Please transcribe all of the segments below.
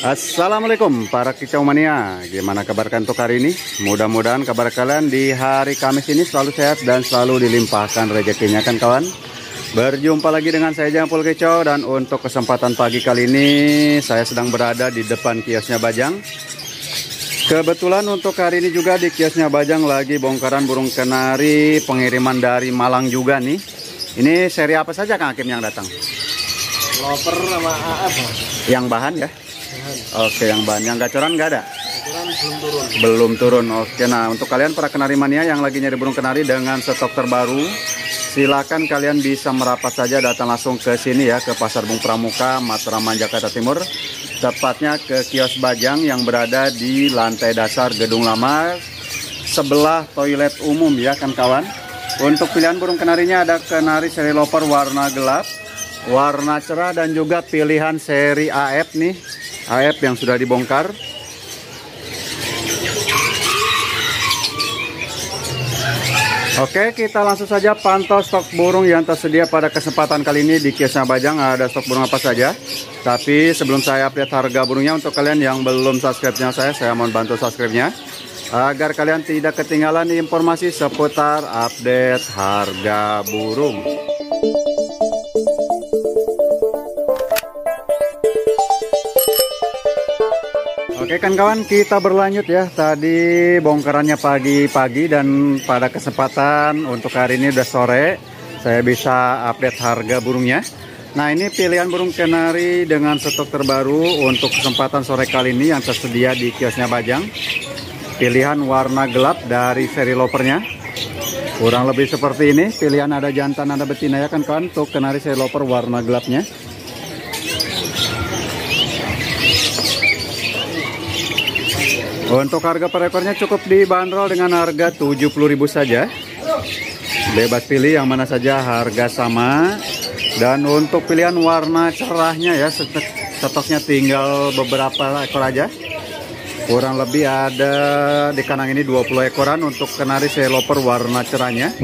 Assalamualaikum para kicau mania Gimana kabar kalian untuk hari ini? Mudah-mudahan kabar kalian di hari Kamis ini selalu sehat dan selalu dilimpahkan rezekinya kan kawan Berjumpa lagi dengan saya Jampul Kicau Dan untuk kesempatan pagi kali ini Saya sedang berada di depan kiosnya Bajang Kebetulan untuk hari ini juga di kiosnya Bajang lagi bongkaran burung kenari Pengiriman dari Malang juga nih Ini seri apa saja Kang Hakim yang datang? Loper sama AF Yang bahan ya? Oke, yang bahan yang gacoran nggak ada? Gacoran belum turun. Belum turun. Oke, nah untuk kalian para kenari mania yang lagi nyari burung kenari dengan stok terbaru, silakan kalian bisa merapat saja datang langsung ke sini ya ke Pasar Bung Pramuka, Matraman Jakarta Timur. Tepatnya ke kios Bajang yang berada di lantai dasar gedung lama sebelah toilet umum ya kan kawan. Untuk pilihan burung kenarinya ada kenari seri loper warna gelap, warna cerah dan juga pilihan seri AF nih AF yang sudah dibongkar. Oke, kita langsung saja pantau stok burung yang tersedia pada kesempatan kali ini di kiosnya Bajang. Ada stok burung apa saja. Tapi sebelum saya update harga burungnya untuk kalian yang belum subscribe-nya saya, saya mohon bantu subscribe-nya. Agar kalian tidak ketinggalan informasi seputar update harga burung. Oke kan kawan kita berlanjut ya. Tadi bongkarannya pagi-pagi dan pada kesempatan untuk hari ini udah sore saya bisa update harga burungnya. Nah ini pilihan burung kenari dengan stok terbaru untuk kesempatan sore kali ini yang tersedia di kiosnya Bajang. Pilihan warna gelap dari seri lopernya. Kurang lebih seperti ini pilihan ada jantan ada betina ya kan kawan untuk kenari seri loper warna gelapnya Untuk harga per ekornya cukup dibanderol dengan harga 70.000 saja. Bebas pilih yang mana saja harga sama. Dan untuk pilihan warna cerahnya ya stoknya tinggal beberapa ekor aja. Kurang lebih ada di kanang ini 20 ekoran untuk kenari seloper warna cerahnya.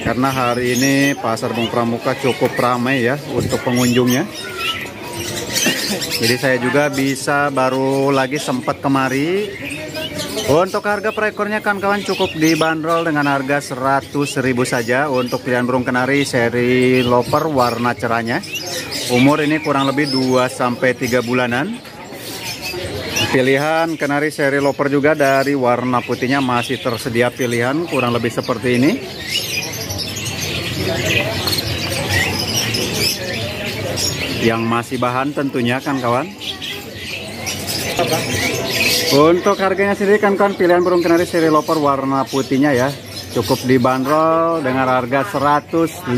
Karena hari ini pasar Bung Pramuka cukup ramai ya untuk pengunjungnya. Jadi saya juga bisa baru lagi sempat kemari. Untuk harga per ekornya kawan-kawan cukup dibanderol dengan harga 100.000 saja untuk pilihan burung kenari seri loper warna cerahnya. Umur ini kurang lebih 2 sampai 3 bulanan. Pilihan kenari seri loper juga dari warna putihnya masih tersedia pilihan kurang lebih seperti ini. Yang masih bahan tentunya kan kawan? Untuk harganya sendiri kan kan pilihan burung kenari seri loper warna putihnya ya. Cukup dibanderol dengan harga 150.000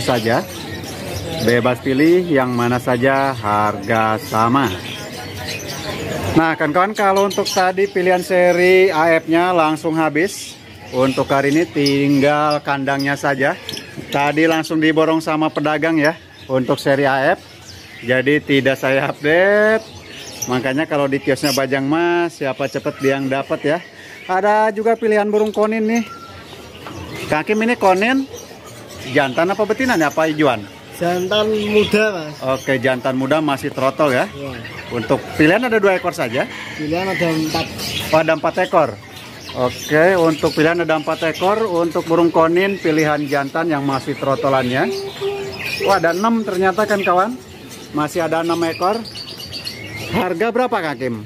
saja. Bebas pilih yang mana saja harga sama. Nah kan kawan kalau untuk tadi pilihan seri AF nya langsung habis. Untuk hari ini tinggal kandangnya saja. Tadi langsung diborong sama pedagang ya untuk seri AF jadi tidak saya update. Makanya kalau di kiosnya Bajang Mas siapa cepet yang dapat ya. Ada juga pilihan burung konin nih. Kaki ini konin? Jantan apa betina nih? Apa ijuan? Jantan muda mas. Oke jantan muda masih trotol ya, ya. untuk pilihan ada dua ekor saja. Pilihan ada empat. Oh, ada empat ekor. Oke, untuk pilihan ada empat ekor. Untuk burung konin, pilihan jantan yang masih trotolannya. Wah ada 6 ternyata kan kawan. Masih ada 6 ekor. Harga berapa Kak Kim?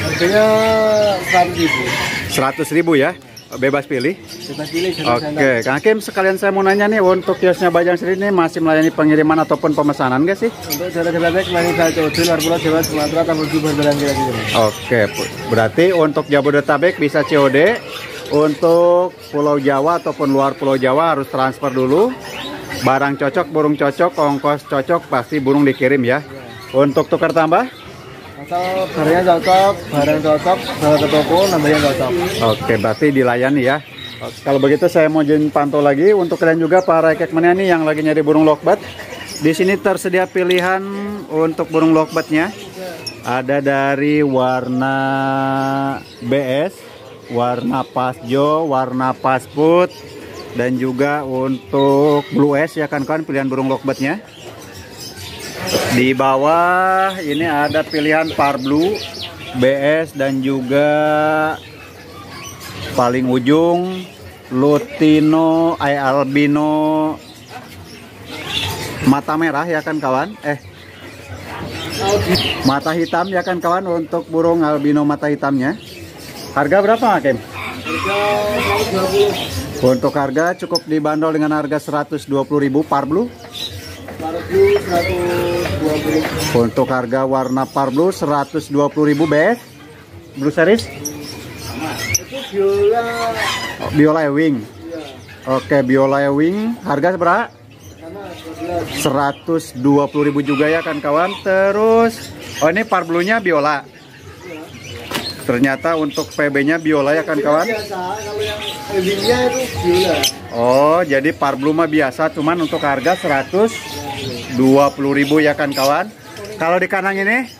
Harganya 100 ribu. 100 ribu ya? Bebas pilih? Bebas pilih Oke Kak Kim sekalian saya mau nanya nih Untuk kiosnya Bajang sendiri ini masih melayani pengiriman ataupun pemesanan gak sih? Untuk melayani saya COD luar pulau Jawa Sumatera Oke berarti untuk Jabodetabek bisa COD untuk Pulau Jawa ataupun luar Pulau Jawa harus transfer dulu barang cocok burung cocok ongkos cocok pasti burung dikirim ya. Untuk tukar tambah? Atau barangnya cocok barang cocok bawa ke toko nambahnya cocok. Oke berarti dilayani ya. Kalau begitu saya mau jin pantau lagi. Untuk kalian juga para kek mania nih yang lagi nyari burung lokbat. Di sini tersedia pilihan untuk burung lokbatnya. Ada dari warna BS warna pasjo warna pasput dan juga untuk blue S ya kan kan pilihan burung lockbatnya Di bawah ini ada pilihan Parblu, BS dan juga paling ujung Lutino, ay albino mata merah ya kan kawan? Eh mata hitam ya kan kawan untuk burung albino mata hitamnya. Harga berapa 120. Untuk harga cukup dibanderol dengan harga 120.000 Parblu. Parblue 120. Untuk harga warna Parblu 120.000 BS. Blue Series Itu biola Biola Ewing. iya. Oke, Biola Ewing harga berapa? Sama 12. 120.000 juga ya kan kawan. Terus oh ini Parblunya Biola. Ternyata untuk PB-nya Biola ya kan kawan. Biasa kalau yang itu biola. Oh, jadi Parblu mah biasa cuman untuk harga 120.000 ya kan kawan. Kalau di kanang ini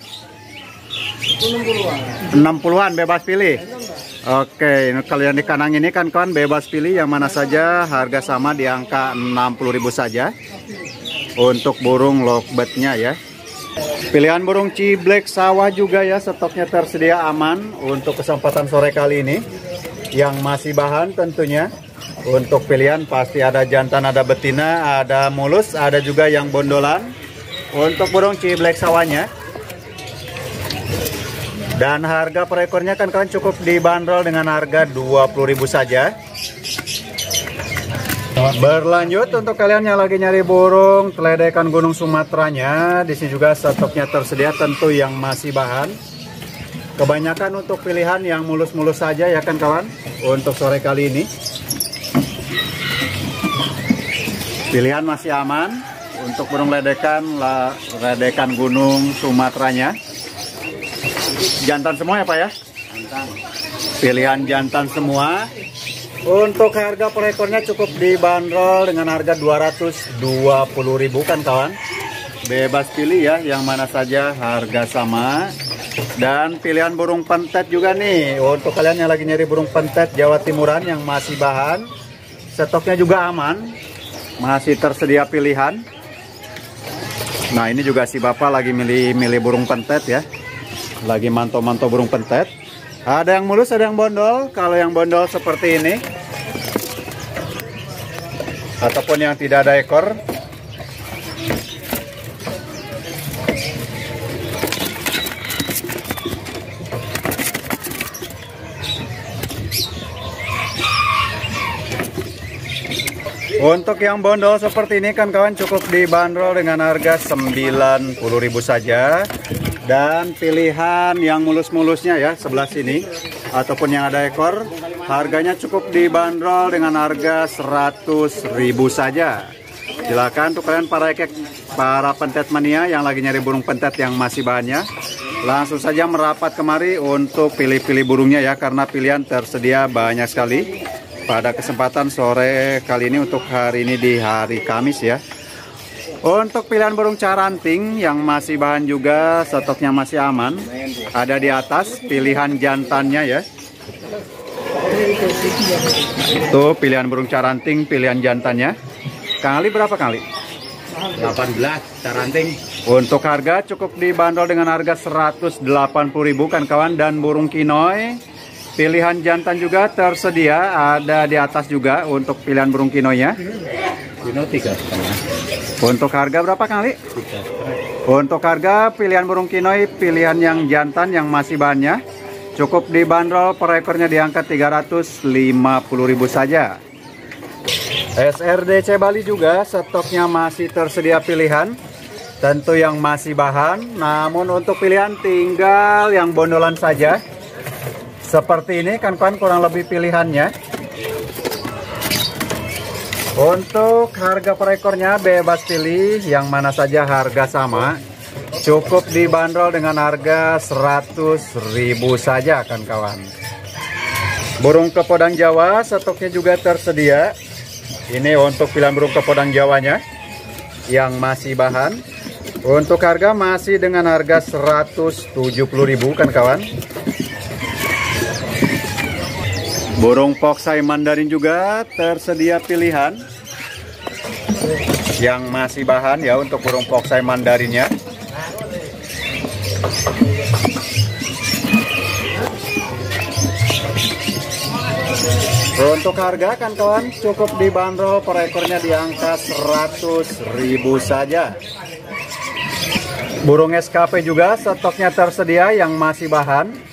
Itu 60-an. 60-an bebas pilih. Oke, kalau yang di kanang ini kan kawan bebas pilih yang mana saja harga sama di angka 60.000 saja. Untuk burung lovebird-nya ya. Pilihan burung ciblek sawah juga ya stoknya tersedia aman untuk kesempatan sore kali ini. Yang masih bahan tentunya. Untuk pilihan pasti ada jantan, ada betina, ada mulus, ada juga yang bondolan. Untuk burung ciblek sawahnya dan harga per ekornya kan kalian cukup dibanderol dengan harga 20.000 saja. Berlanjut untuk kalian yang lagi nyari burung teledekan Gunung Sumateranya, di sini juga stoknya tersedia tentu yang masih bahan. Kebanyakan untuk pilihan yang mulus-mulus saja ya kan kawan untuk sore kali ini. Pilihan masih aman untuk burung ledekan la- ledekan Gunung Sumateranya. Jantan semua ya Pak ya? Pilihan jantan semua. Untuk harga per ekornya cukup dibanderol dengan harga 220.000 kan kawan. Bebas pilih ya yang mana saja harga sama. Dan pilihan burung pentet juga nih untuk kalian yang lagi nyari burung pentet Jawa Timuran yang masih bahan. Stoknya juga aman. Masih tersedia pilihan. Nah, ini juga si Bapak lagi milih-milih burung pentet ya lagi mantau-mantau burung pentet. Ada yang mulus, ada yang bondol. Kalau yang bondol seperti ini, ataupun yang tidak ada ekor, Untuk yang bondol seperti ini kan kawan cukup dibanderol dengan harga 90.000 saja. Dan pilihan yang mulus-mulusnya ya sebelah sini ataupun yang ada ekor harganya cukup dibanderol dengan harga 100.000 saja. Silakan untuk kalian para ekek para pentet mania yang lagi nyari burung pentet yang masih banyak langsung saja merapat kemari untuk pilih-pilih burungnya ya karena pilihan tersedia banyak sekali pada kesempatan sore kali ini untuk hari ini di hari Kamis ya. Untuk pilihan burung caranting yang masih bahan juga stoknya masih aman. Ada di atas pilihan jantannya ya. Itu pilihan burung caranting, pilihan jantannya. Kali berapa kali? 18 caranting. Untuk harga cukup dibanderol dengan harga 180.000 kan kawan dan burung kinoi pilihan jantan juga tersedia ada di atas juga untuk pilihan burung kinoinya. Dino 3 Untuk harga berapa kali? Untuk harga pilihan burung kinoi pilihan yang jantan yang masih banyak cukup dibanderol per ekornya di angka 350.000 saja. SRDC Bali juga stoknya masih tersedia pilihan tentu yang masih bahan namun untuk pilihan tinggal yang bondolan saja seperti ini kan kawan kurang lebih pilihannya untuk harga per ekornya bebas pilih yang mana saja harga sama cukup dibanderol dengan harga 100.000 saja kan kawan burung kepodang Jawa stoknya juga tersedia ini untuk pilihan burung kepodang Jawanya yang masih bahan. Untuk harga masih dengan harga 170.000 kan kawan. Burung poksai mandarin juga tersedia pilihan yang masih bahan ya untuk burung poksai mandarinnya. Untuk harga kan kawan cukup dibanderol per ekornya di angka 100.000 saja. Burung SKP juga stoknya tersedia yang masih bahan.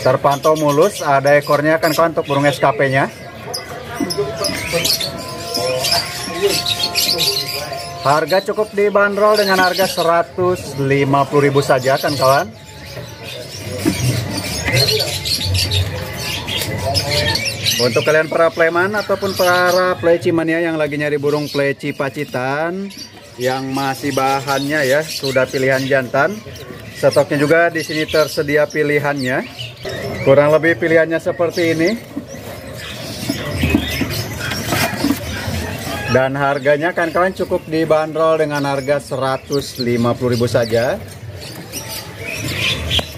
Terpantau mulus, ada ekornya kan kawan untuk burung SKP-nya. Harga cukup dibanderol dengan harga 150.000 saja kan kawan. Untuk kalian para playman ataupun para pleci mania yang lagi nyari burung pleci pacitan yang masih bahannya ya sudah pilihan jantan. Stoknya juga di sini tersedia pilihannya. Kurang lebih pilihannya seperti ini. Dan harganya kan kawan cukup dibanderol dengan harga 150.000 saja.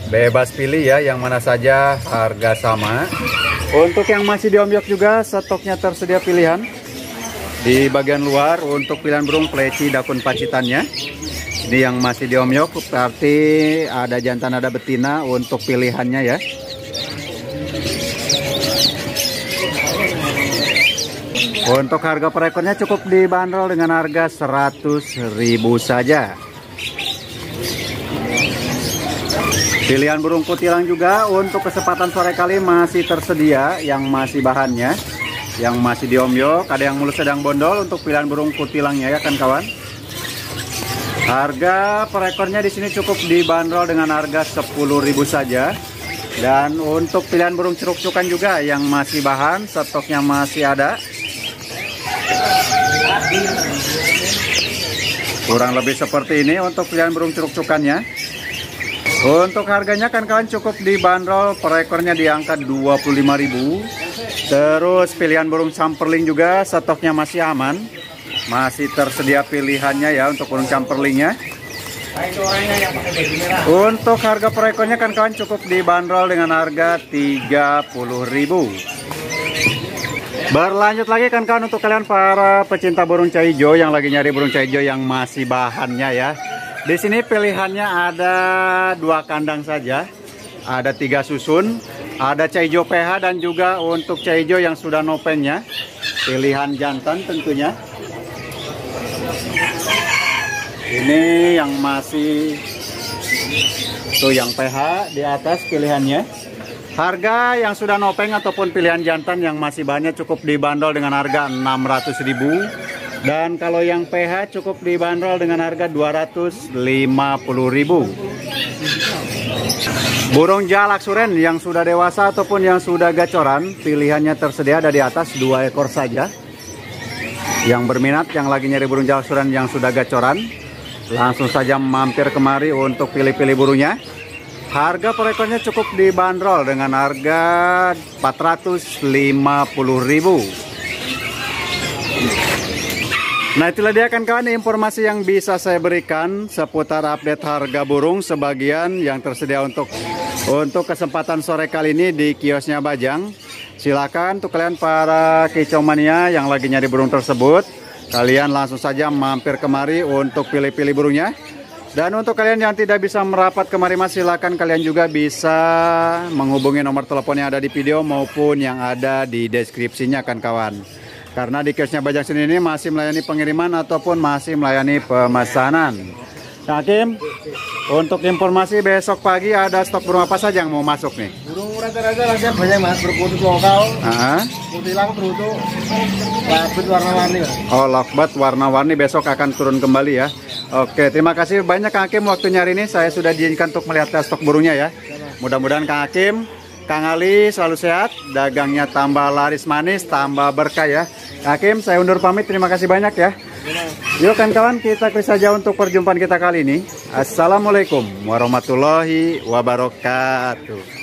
Bebas pilih ya yang mana saja harga sama. Untuk yang masih di Omyok juga stoknya tersedia pilihan di bagian luar untuk pilihan burung pleci dakun pacitannya. Ini yang masih di Omyok berarti ada jantan ada betina untuk pilihannya ya. Untuk harga per ekornya cukup dibanderol dengan harga 100.000 saja. Pilihan burung kutilang juga untuk kesempatan sore kali masih tersedia yang masih bahannya, yang masih diomyok, ada yang mulus sedang bondol untuk pilihan burung kutilangnya ya kan kawan. Harga per ekornya di sini cukup dibanderol dengan harga 10.000 saja. Dan untuk pilihan burung ceruk-cukan juga yang masih bahan, stoknya masih ada. Kurang lebih seperti ini untuk pilihan burung ceruk-cukannya. Untuk harganya kan kawan cukup dibanderol per ekornya di angka 25.000. Terus pilihan burung samperling juga stoknya masih aman. Masih tersedia pilihannya ya untuk burung samperlingnya. Untuk harga per ekornya kan kawan cukup dibanderol dengan harga 30.000. Berlanjut lagi kan kawan untuk kalian para pecinta burung caijo yang lagi nyari burung caijo yang masih bahannya ya. Di sini pilihannya ada dua kandang saja. Ada tiga susun, ada caijo PH dan juga untuk caijo yang sudah nopennya. Pilihan jantan tentunya. Ini yang masih tuh yang PH di atas pilihannya. Harga yang sudah nopeng ataupun pilihan jantan yang masih banyak cukup dibanderol dengan harga 600.000 dan kalau yang PH cukup dibanderol dengan harga 250.000. Burung jalak suren yang sudah dewasa ataupun yang sudah gacoran, pilihannya tersedia ada di atas dua ekor saja. Yang berminat, yang lagi nyari burung jalak suren yang sudah gacoran, langsung saja mampir kemari untuk pilih-pilih burungnya. Harga per ekornya cukup dibanderol dengan harga 450.000. Nah itulah dia kan kawan informasi yang bisa saya berikan seputar update harga burung sebagian yang tersedia untuk untuk kesempatan sore kali ini di kiosnya Bajang. Silakan untuk kalian para kicau mania yang lagi nyari burung tersebut, kalian langsung saja mampir kemari untuk pilih-pilih burungnya. Dan untuk kalian yang tidak bisa merapat kemari mas silakan kalian juga bisa menghubungi nomor telepon yang ada di video maupun yang ada di deskripsinya kan kawan. Karena di kiosnya Bajang Seni ini masih melayani pengiriman ataupun masih melayani pemesanan. Hakim, untuk informasi besok pagi ada stok burung apa saja yang mau masuk nih? Burung rata-rata lagi banyak mas, berputih lokal, uh putih lang berutu, lakbat warna-warni. Oh, lakbat warna-warni besok akan turun kembali ya. Oke, terima kasih banyak Kang Hakim waktunya hari ini. Saya sudah diizinkan untuk melihat stok burungnya ya. Mudah-mudahan Kang Hakim Kang Ali selalu sehat, dagangnya tambah laris manis, tambah berkah ya. Hakim, saya undur pamit. Terima kasih banyak ya. Yuk kan kawan, kita klik saja untuk perjumpaan kita kali ini. Assalamualaikum warahmatullahi wabarakatuh.